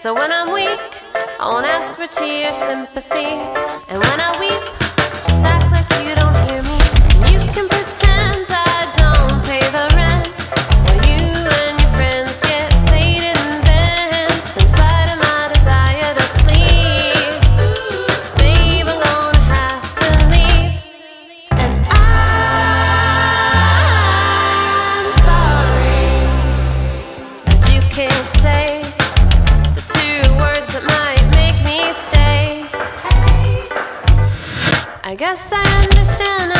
So when I'm weak, I won't ask for tears, sympathy. And when I weep, guess I understand.